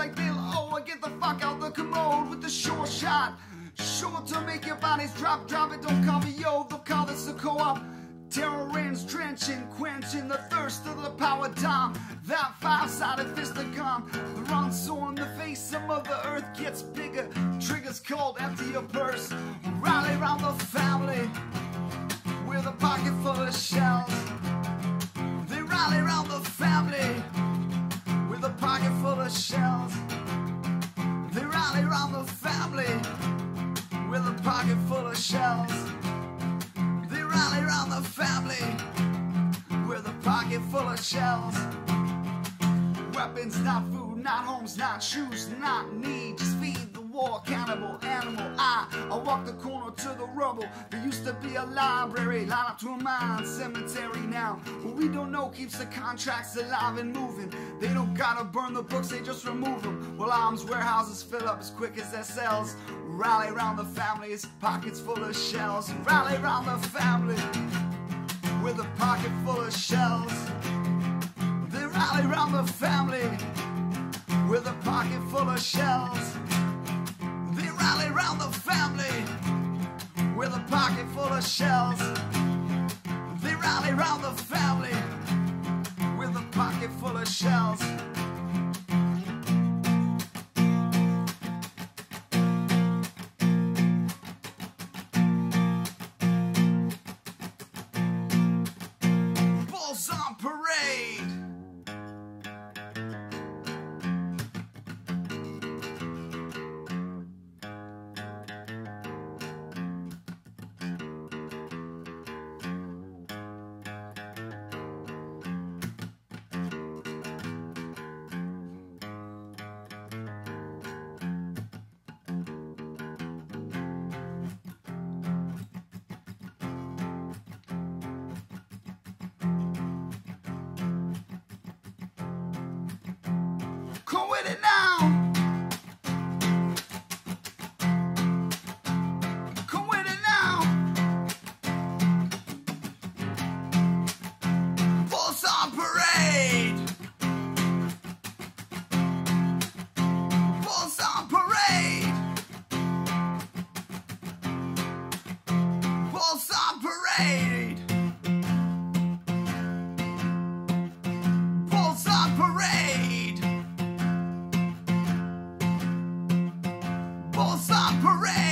like Bill O. I get the fuck out the commode with the short shot. Sure to make your bodies drop, drop it, don't call me yo, they'll call this a co-op. Terror ends drenching, quenching the thirst of the power dime. That five-sided fist of gum, the run sore in the face of Mother Earth gets bigger. Triggers cold, empty your purse. Shells. They rally round the family with a pocket full of shells. They rally round the family with a pocket full of shells. Weapons, not food, not homes, not shoes, not need. War, cannibal animal. I, I walk the corner to the rubble. There used to be a library, line up to a mine cemetery now. What we don't know keeps the contracts alive and moving. They don't gotta burn the books, they just remove them. While arms warehouses fill up as quick as their cells. Rally round the families, pockets full of shells. Rally round the family with a pocket full of shells. They rally round the family with a pocket full of shells. Rally round the family with a pocket full of shells. They rally round the family parade. Parade. Parade.